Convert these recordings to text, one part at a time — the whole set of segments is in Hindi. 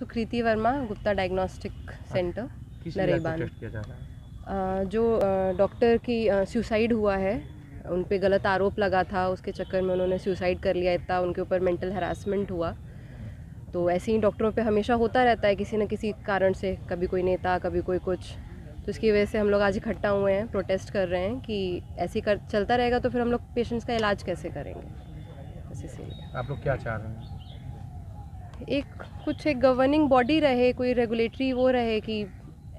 सुकृति वर्मा गुप्ता डायग्नोस्टिक सेंटर नरेबान जा डॉक्टर की सुसाइड हुआ है उन पर गलत आरोप लगा था उसके चक्कर में उन्होंने सुसाइड कर लिया इतना उनके ऊपर मेंटल हरासमेंट हुआ। तो ऐसे ही डॉक्टरों पे हमेशा होता रहता है किसी न किसी कारण से कभी कोई नेता कभी कोई कुछ। तो इसकी वजह से हम लोग आज इकट्ठा हुए हैं प्रोटेस्ट कर रहे हैं कि ऐसे कर चलता रहेगा तो फिर हम लोग पेशेंट्स का इलाज कैसे करेंगे? बस इसीलिए। आप लोग क्या चाह रहे हैं? एक कुछ एक गवर्निंग बॉडी रहे कोई रेगुलेटरी वो रहे कि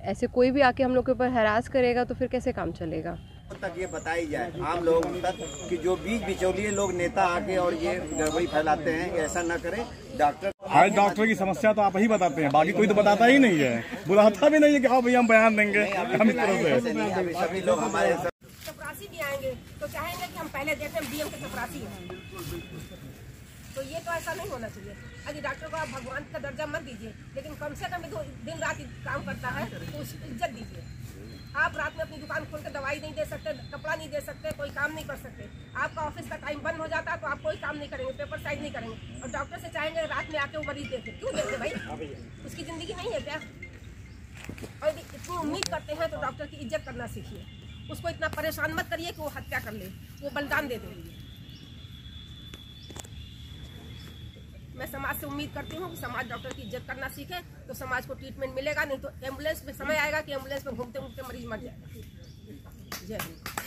ऐसे कोई भी आके हम लोग के ऊपर हरास करेगा तो फिर कैसे काम चलेगा? तक ये बताई जाए आम लोगों तक कि जो बीच बिचौलिए लोग नेता आके और ये गड़बड़ी फैलाते हैं ऐसा ना करें। डॉक्टर हर डॉक्टर की समस्या तो आप ही बताते हैं बाकी कोई तो बताता ही नहीं है। बुलाता भी नहीं है कि हाँ भैया हम बयान देंगे। हम इस तरह से सभी लोग हमारे चपरासी भी आएँगे तो चाहेंगे कि हम पहले देखें डीएम के चपरासी हैं। तो ये तो ऐसा नहीं होना चाहिए। अगर डॉक्टर को आप भगवान का दर्जा मत दीजिए लेकिन कम से कम दिन रात काम करता है तो उसकी इज़्ज़त दीजिए। आप रात में अपनी दुकान खोल कर दवाई नहीं दे सकते कपड़ा नहीं दे सकते कोई काम नहीं कर सकते। आपका ऑफ़िस का टाइम बंद हो जाता है तो आप कोई काम नहीं करेंगे पेपर साइज़ नहीं करेंगे। और डॉक्टर से चाहेंगे रात में आके वो मरीज़ देखे। क्यों देखे भाई? उसकी ज़िंदगी नहीं है क्या? और यदि इतनी उम्मीद करते हैं तो डॉक्टर की इज़्ज़त करना सीखिए। उसको इतना परेशान मत करिए कि वो हत्या कर ले वो बलिदान दे दे। मैं समाज से उम्मीद करती हूँ समाज डॉक्टर की इज़्ज़त करना सीखे तो समाज को ट्रीटमेंट मिलेगा, नहीं तो एंबुलेंस में समय आएगा कि एंबुलेंस में घूमते घूमते मरीज़ मर जाएगा जय हिंद।